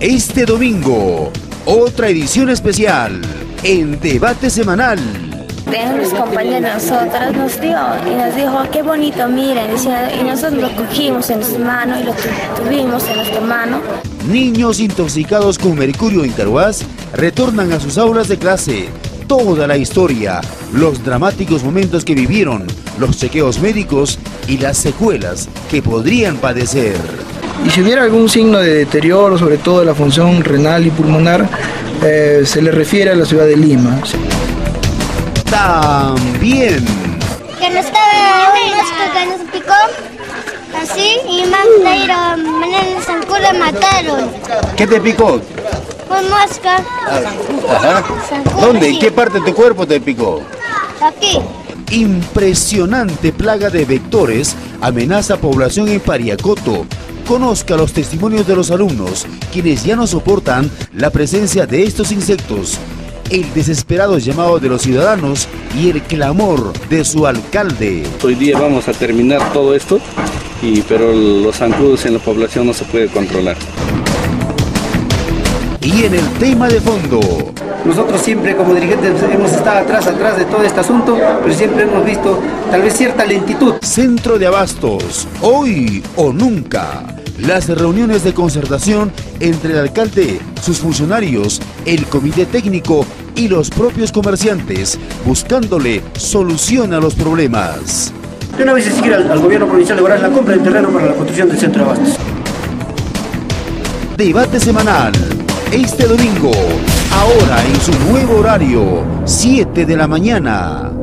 Este domingo, otra edición especial en Debate Semanal. Los compañeros nosotros nos dio y nos dijo, qué bonito, miren, y nosotros lo cogimos en su mano y lo tuvimos en nuestra mano. Niños intoxicados con mercurio intervás retornan a sus aulas de clase. Toda la historia, los dramáticos momentos que vivieron, los chequeos médicos y las secuelas que podrían padecer. Y si hubiera algún signo de deterioro, sobre todo de la función renal y pulmonar, eh, se le refiere a la ciudad de Lima. También. Que nos estaba un mosca que nos picó, así, y más mañana San le mataron. ¿Qué te picó? Un mosca. Ajá. ¿Dónde? ¿En qué parte de tu cuerpo te picó? Aquí. Impresionante plaga de vectores amenaza población en Pariacoto, Conozca los testimonios de los alumnos, quienes ya no soportan la presencia de estos insectos, el desesperado llamado de los ciudadanos y el clamor de su alcalde. Hoy día vamos a terminar todo esto, y, pero los zancudos en la población no se puede controlar. Y en el tema de fondo. Nosotros siempre como dirigentes hemos estado atrás, atrás de todo este asunto, pero siempre hemos visto tal vez cierta lentitud. Centro de Abastos, hoy o nunca las reuniones de concertación entre el alcalde, sus funcionarios, el comité técnico y los propios comerciantes, buscándole solución a los problemas. De una vez exigir al, gobierno provincial de la compra de terreno para la construcción del centro de abastos. Debate semanal, este domingo, ahora en su nuevo horario, 7 de la mañana.